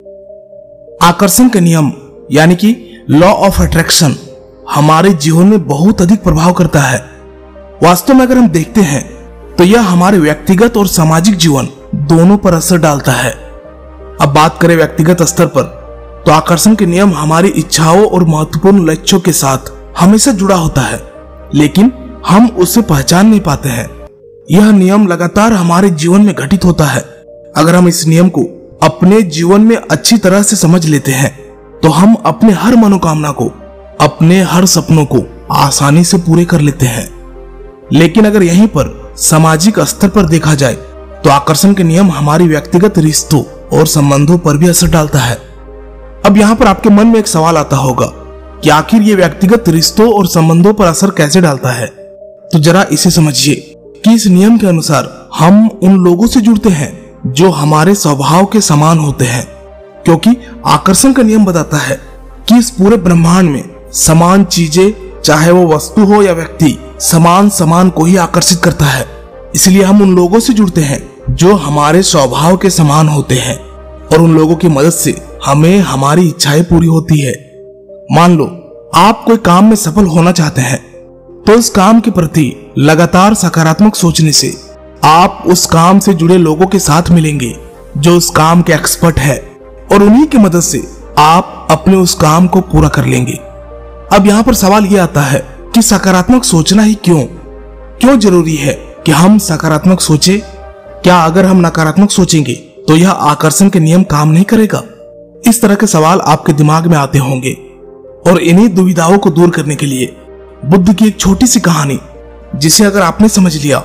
आकर्षण के नियम, यानी कि लॉ ऑफ़ अट्रैक्शन हमारे जीवन में बहुत अधिक प्रभाव करता है। वास्तव में अगर हम देखते हैं तो यह हमारे व्यक्तिगत और सामाजिक जीवन दोनों पर असर डालता है। अब बात करें व्यक्तिगत स्तर पर तो आकर्षण के नियम हमारी इच्छाओं और महत्वपूर्ण लक्ष्यों के साथ हमेशा जुड़ा होता है, लेकिन हम उसे पहचान नहीं पाते हैं। यह नियम लगातार हमारे जीवन में घटित होता है। अगर हम इस नियम को अपने जीवन में अच्छी तरह से समझ लेते हैं तो हम अपने हर मनोकामना को, अपने हर सपनों को आसानी से पूरे कर लेते हैं। लेकिन अगर यहीं पर सामाजिक स्तर पर देखा जाए तो आकर्षण के नियम हमारी व्यक्तिगत रिश्तों और संबंधों पर भी असर डालता है। अब यहाँ पर आपके मन में एक सवाल आता होगा कि आखिर ये व्यक्तिगत रिश्तों और संबंधों पर असर कैसे डालता है? तो जरा इसे समझिए कि इस नियम के अनुसार हम उन लोगों से जुड़ते हैं जो हमारे स्वभाव के समान होते हैं, क्योंकि आकर्षण का नियम बताता है कि इस पूरे ब्रह्मांड में समान चीज़ें, चाहे वो वस्तु हो या व्यक्ति, समान समान को ही आकर्षित करता है। इसलिए हम उन लोगों से जुड़ते हैं जो हमारे स्वभाव के समान होते हैं और उन लोगों की मदद से हमें हमारी इच्छाएँ पूरी होती है। मान लो, आप कोई काम में सफल होना चाहते हैं तो उस काम के प्रति लगातार सकारात्मक सोचने से आप उस काम से जुड़े लोगों के साथ मिलेंगे, जो उस काम के एक्सपर्ट है, और उन्हीं की मदद से आप अपने उस काम को पूरा कर लेंगे। अब यहाँ पर सवाल यह आता है कि सकारात्मक सोचना ही क्यों? क्यों ज़रूरी है कि हम सकारात्मक सोचे? क्या अगर हम नकारात्मक सोचेंगे तो यह आकर्षण के नियम काम नहीं करेगा? इस तरह के सवाल आपके दिमाग में आते होंगे। और इन्हीं दुविधाओं को दूर करने के लिए बुद्ध की एक छोटी सी कहानी, जिसे अगर आपने समझ लिया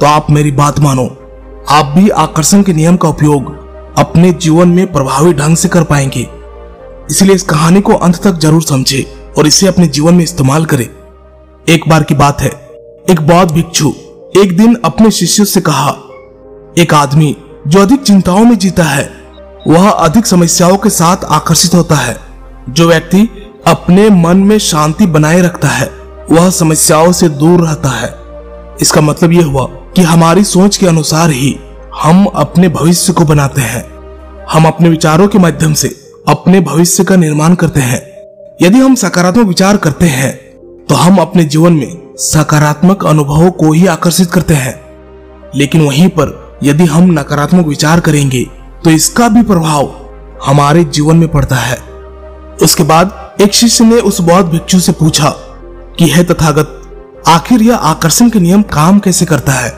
तो आप मेरी बात मानो। आप भी आकर्षण के नियम का उपयोग अपने जीवन में प्रभावी ढंग से कर पाएँगे। इसलिए इस कहानी को अंत तक ज़रूर समझे और इसे अपने जीवन में इस्तेमाल करें। एक बार की बात है। एक बौद्ध भिक्षु एक दिन अपने शिष्य से कहा, एक आदमी जो अधिक चिंताओं में जीता है, वह अधिक समस्याओं के साथ आकर्षित होता है। जो व्यक्ति अपने मन में शांति बनाए रखता है, वह समस्याओं से दूर रहता है। इसका मतलब यह हुआ कि हमारी सोच के अनुसार ही हम अपने भविष्य को बनाते हैं। हम अपने विचारों के माध्यम से अपने भविष्य का निर्माण करते हैं। यदि हम सकारात्मक विचार करते हैं तो हम अपने जीवन में सकारात्मक अनुभवों को ही आकर्षित करते हैं। लेकिन वहीं पर यदि हम नकारात्मक विचार करेंगे तो इसका भी प्रभाव हमारे जीवन में पड़ता है। उसके बाद एक शिष्य ने उस बौद्ध भिक्षु से पूछा कि, है तथागत आखिर यह आकर्षण के नियम काम कैसे करता है?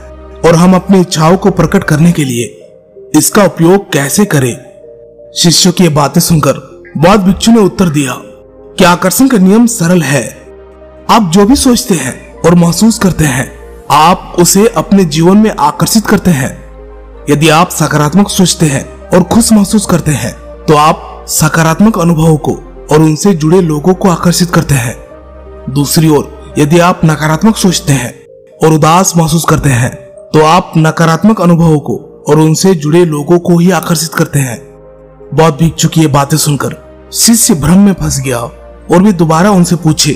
और हम अपनी इच्छाओं को प्रकट करने के लिए इसका उपयोग कैसे करें? शिष्यों की बातें सुनकर बौद्ध भिक्षु ने उत्तर दिया कि आकर्षण का नियम सरल है। आप जो भी सोचते हैं और महसूस करते हैं, आप उसे अपने जीवन में आकर्षित करते हैं। यदि आप सकारात्मक सोचते हैं और खुश महसूस करते हैं तो आप सकारात्मक अनुभवों को और उनसे जुड़े लोगों को आकर्षित करते हैं। दूसरी ओर यदि आप नकारात्मक सोचते हैं और उदास महसूस करते हैं तो आप नकारात्मक अनुभवों को और उनसे जुड़े लोगों को ही आकर्षित करते हैं। बौद्ध भिक्षु की ये बातें सुनकर शिष्य भ्रम में फंस गया और वे दोबारा उनसे पूछे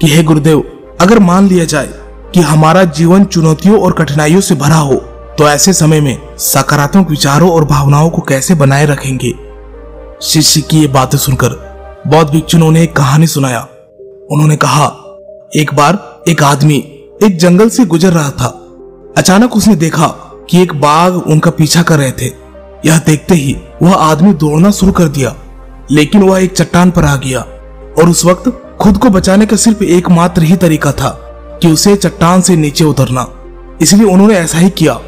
कि, हे गुरुदेव, अगर मान लिया जाए कि हमारा जीवन चुनौतियों और कठिनाइयों से भरा हो तो ऐसे समय में सकारात्मक विचारों और भावनाओं को कैसे बनाए रखेंगे? शिष्य की ये बातें सुनकर बौद्ध भिक्षु ने एक कहानी सुनाया। उन्होंने कहा एक बार एक आदमी एक जंगल से गुजर रहा था। अचानक उसने देखा कि एक बाघ उनका पीछा कर रहे थे। यह देखते ही वह आदमी दौड़ना शुरू कर दिया, लेकिन वह एक चट्टान पर आ गया और उस वक्त खुद को बचाने का सिर्फ़ एकमात्र ही तरीका था कि उसे चट्टान से नीचे उतरना। इसलिए उन्होंने ऐसा ही किया,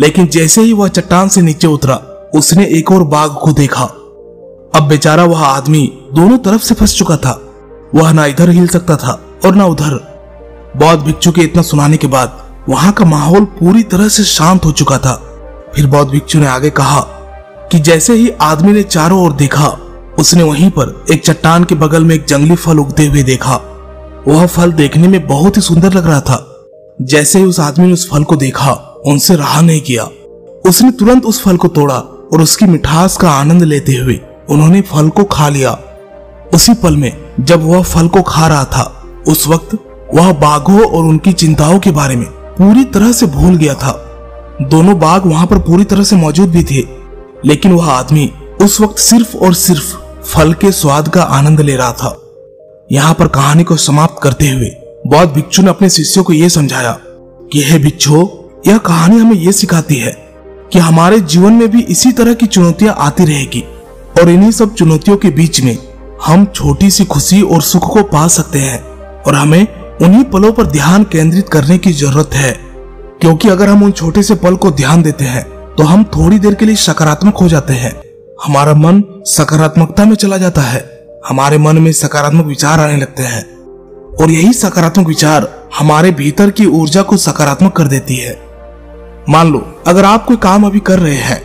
लेकिन जैसे ही वह चट्टान से नीचे उतरा, उसने एक और बाघ को देखा। अब बेचारा वह आदमी दोनों तरफ़ से फंस चुका था। वह ना इधर हिल सकता था और ना उधर। बौद्ध भिक्षु के इतना सुनाने के बाद वहाँ का माहौल पूरी तरह से शांत हो चुका था। फिर बौद्ध भिक्षु ने आगे कहा कि जैसे ही आदमी ने चारों ओर देखा, उसने वहीं पर एक चट्टान के बगल में एक जंगली फल उगते हुए देखा। वह फल देखने में बहुत ही सुंदर लग रहा था। जैसे ही उस आदमी ने उस फल को देखा, उनसे रहा नहीं किया। उसने तुरंत उस फल को तोड़ा और उसकी मिठास का आनंद लेते हुए उन्होंने फल को खा लिया। उसी पल में जब वह फल को खा रहा था उस वक्त वह बाघों और उनकी चिंताओं के बारे में पूरी तरह से भूल गया था। दोनों बाघ वहाँ पर पूरी तरह से मौजूद भी थे, लेकिन वह आदमी उस वक्त सिर्फ़ और सिर्फ़ फल के स्वाद का आनंद ले रहा था। यहाँ पर कहानी को समाप्त करते हुए बौद्ध भिक्षु ने अपने शिष्यों को यह समझाया कि, हे भिक्षु, यह कहानी हमें यह सिखाती है कि हमारे जीवन में भी इसी तरह की चुनौतियाँ आती रहेगी और इन्हीं सब चुनौतियों के बीच में हम छोटी सी खुशी और सुख को पा सकते हैं। और हमें उन्हीं पलों पर ध्यान केंद्रित करने की ज़रूरत है। क्योंकि अगर हम उन छोटे से पल को ध्यान देते हैं तो हम थोड़ी देर के लिए सकारात्मक हो जाते हैं। हमारा मन सकारात्मकता में चला जाता है। हमारे मन में सकारात्मक विचार आने लगते हैं। और यही सकारात्मक विचार हमारे भीतर की ऊर्जा को सकारात्मक कर देती है। मान लो, अगर आप कोई काम अभी कर रहे हैं,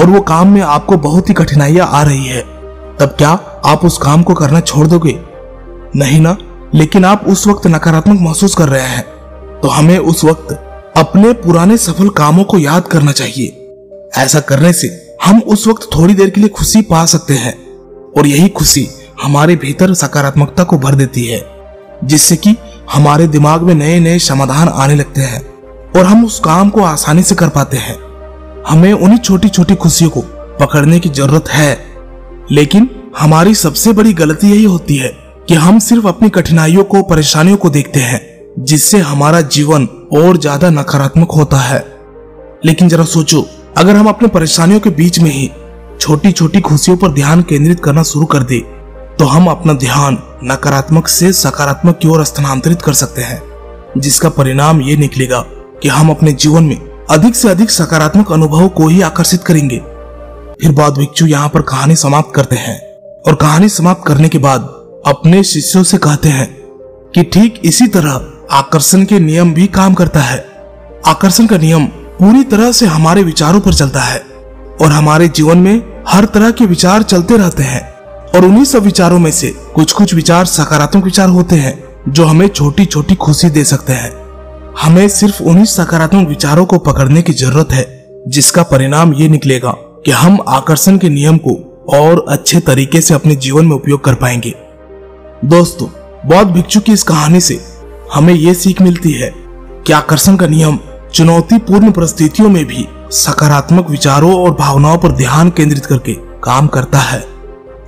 और वो काम में आपको बहुत ही कठिनाइयाँ आ रही है, तब क्या आप उस काम को करना छोड़ दोगे? नहीं ना? लेकिन आप उस वक्त नकारात्मक महसूस कर रहे हैं। तो हमें उस वक्त अपने पुराने सफल कामों को याद करना चाहिए। ऐसा करने से हम उस वक्त थोड़ी देर के लिए खुशी पा सकते हैं। और यही खुशी हमारे भीतर सकारात्मकता को भर देती है, जिससे कि हमारे दिमाग में नए नए समाधान आने लगते हैं और हम उस काम को आसानी से कर पाते हैं। हमें उन्हीं छोटी छोटी खुशियों को पकड़ने की ज़रूरत है, लेकिन हमारी सबसे बड़ी गलती यही होती है कि हम सिर्फ़ अपनी कठिनाइयों को, परेशानियों को देखते हैं, जिससे हमारा जीवन और ज़्यादा नकारात्मक होता है। लेकिन जरा सोचो, अगर हम अपने परेशानियों के बीच में ही छोटी छोटी खुशियों पर ध्यान केंद्रित करना शुरू कर दे तो हम अपना ध्यान नकारात्मक से सकारात्मक की ओर स्थानांतरित कर सकते हैं, जिसका परिणाम ये निकलेगा कि हम अपने जीवन में अधिक से अधिक सकारात्मक अनुभव को ही आकर्षित करेंगे। फिर बाद भिक्षु यहाँ पर कहानी समाप्त करते हैं? और कहानी समाप्त करने के बाद अपने शिष्यों से कहते हैं कि ठीक इसी तरह आकर्षण के नियम भी काम करता है। आकर्षण का नियम पूरी तरह से हमारे विचारों पर चलता है और हमारे जीवन में हर तरह के विचार चलते रहते हैं और उन्हीं सब विचारों में से कुछ कुछ विचार सकारात्मक विचार होते हैं जो हमें छोटी छोटी खुशी दे सकते हैं। हमें सिर्फ़ उन्हीं सकारात्मक विचारों को पकड़ने की ज़रूरत है जिसका परिणाम ये निकलेगा कि हम आकर्षण के नियम को और अच्छे तरीके से अपने जीवन में उपयोग कर पाएँगे। दोस्तों बौद्ध भिक्षु की इस कहानी से हमें ये सीख मिलती है कि आकर्षण का नियम चुनौतीपूर्ण परिस्थितियों में भी सकारात्मक विचारों और भावनाओं पर ध्यान केंद्रित करके काम करता है।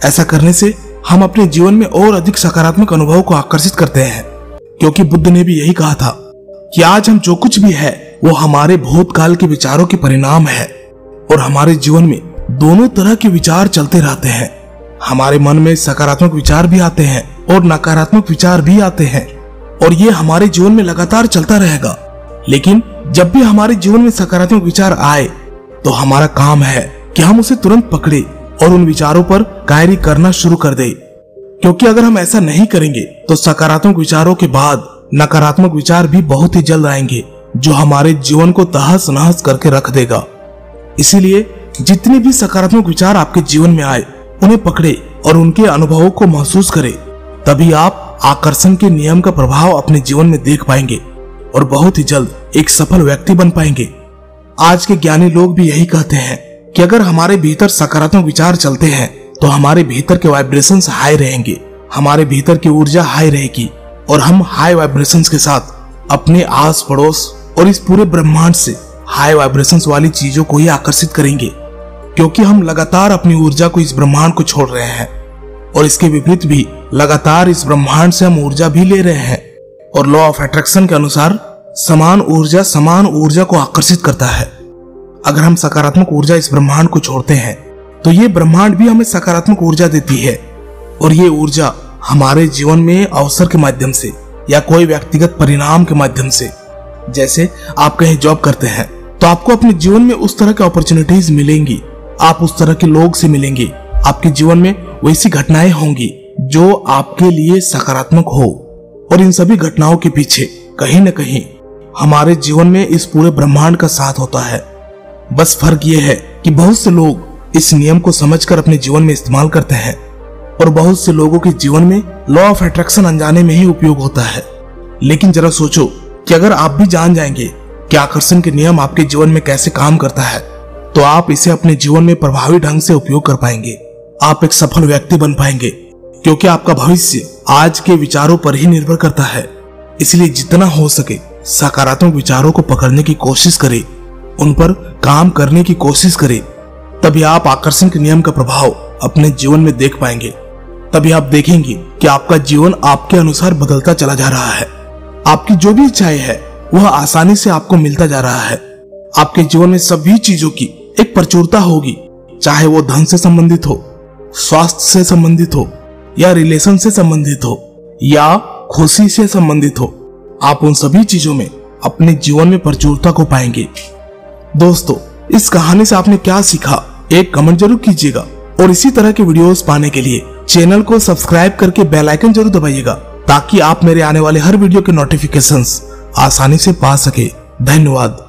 ऐसा करने से हम अपने जीवन में और अधिक सकारात्मक अनुभव को आकर्षित करते हैं, क्योंकि बुद्ध ने भी यही कहा था कि आज हम जो कुछ भी है, वो हमारे भूतकाल के विचारों के परिणाम है और हमारे जीवन में दोनों तरह के विचार चलते रहते हैं। हमारे मन में सकारात्मक विचार भी आते हैं और नकारात्मक विचार भी आते हैं और ये हमारे जीवन में लगातार चलता रहेगा। लेकिन जब भी हमारे जीवन में सकारात्मक विचार आए तो हमारा काम है कि हम उसे तुरंत पकड़े और उन विचारों पर कार्य करना शुरू कर दे। क्योंकि अगर हम ऐसा नहीं करेंगे तो सकारात्मक विचारों के बाद नकारात्मक विचार भी बहुत ही जल्द आएँगे, जो हमारे जीवन को तहस नहस करके रख देगा। इसीलिए जितने भी सकारात्मक विचार आपके जीवन में आए, उन्हें पकड़े और उनके अनुभवों को महसूस करें। तभी आप आकर्षण के नियम का प्रभाव अपने जीवन में देख पाएँगे और बहुत ही जल्द एक सफल व्यक्ति बन पाएँगे। आज के ज्ञानी लोग भी यही कहते हैं कि अगर हमारे भीतर सकारात्मक विचार चलते हैं तो हमारे भीतर के वाइब्रेशंस हाई रहेंगे, हमारे भीतर की ऊर्जा हाई रहेगी और हम हाई वाइब्रेशंस के साथ अपने आस पड़ोस और इस पूरे ब्रह्मांड से हाई वाइब्रेशंस वाली चीज़ों को ही आकर्षित करेंगे, क्योंकि हम लगातार अपनी ऊर्जा को इस ब्रह्मांड को छोड़ रहे हैं। और इसके विपरीत भी लगातार इस ब्रह्मांड से हम ऊर्जा भी ले रहे हैं और लॉ ऑफ़ अट्रैक्शन के अनुसार समान ऊर्जा समान ऊर्जा को आकर्षित करता है। अगर हम सकारात्मक ऊर्जा इस ब्रह्मांड को छोड़ते हैं तो ये ब्रह्मांड भी हमें सकारात्मक ऊर्जा देती है और ये ऊर्जा हमारे जीवन में अवसर के माध्यम से या कोई व्यक्तिगत परिणाम के माध्यम से, जैसे आप कहीं जॉब करते हैं तो आपको अपने जीवन में उस तरह की अपॉर्चुनिटीज़ मिलेंगी, आप उस तरह के लोग से मिलेंगे आपके जीवन में वैसी घटनाएँ होंगी जो आपके लिए सकारात्मक हो। और इन सभी घटनाओं के पीछे कहीं न कहीं हमारे जीवन में इस पूरे ब्रह्मांड का साथ होता है। बस फ़र्क ये है कि बहुत से लोग इस नियम को समझकर अपने जीवन में इस्तेमाल करते हैं और बहुत से लोगों के जीवन में लॉ ऑफ़ अट्रैक्शन अनजाने में ही उपयोग होता है। लेकिन जरा सोचो कि अगर आप भी जान जाएँगे कि आकर्षण के नियम आपके जीवन में कैसे काम करता है तो आप इसे अपने जीवन में प्रभावी ढंग से उपयोग कर पाएँगे। आप एक सफल व्यक्ति बन पाएँगे, क्योंकि आपका भविष्य आज के विचारों पर ही निर्भर करता है। इसलिए जितना हो सके सकारात्मक विचारों को पकड़ने की कोशिश करें, उन पर काम करने की कोशिश करें। तभी आप आकर्षण के नियम का प्रभाव अपने जीवन में देख पाएँगे। तभी आप देखेंगे कि आपका जीवन आपके अनुसार बदलता चला जा रहा है। आपकी जो भी इच्छाएँ है, वह आसानी से आपको मिलता जा रहा है। आपके जीवन में सभी चीज़ों की एक प्रचुरता होगी, चाहे वो धन से संबंधित हो स्वास्थ्य से संबंधित हो, या रिलेशन से संबंधित हो, या खुशी से संबंधित हो, आप उन सभी चीज़ों में अपने जीवन में प्रचुरता को पाएँगे। दोस्तों, इस कहानी से आपने क्या सीखा, एक कमेंट ज़रूर कीजिएगा। और इसी तरह के वीडियोस पाने के लिए चैनल को सब्सक्राइब करके बेल आइकन ज़रूर दबाइएगा, ताकि आप मेरे आने वाले हर वीडियो के नोटिफिकेशंस आसानी से पा सके। धन्यवाद।